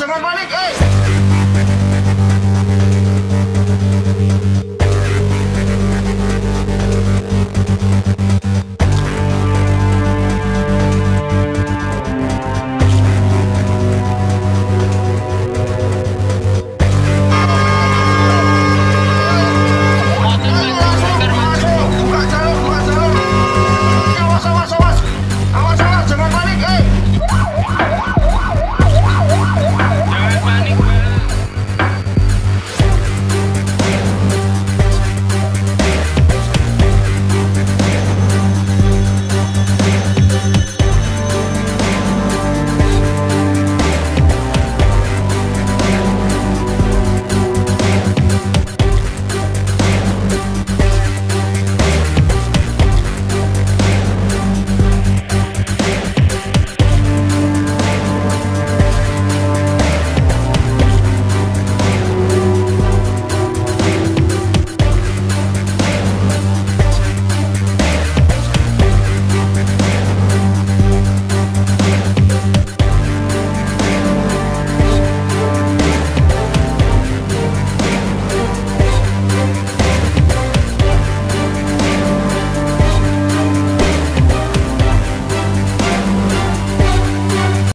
Awas awas money? Hey!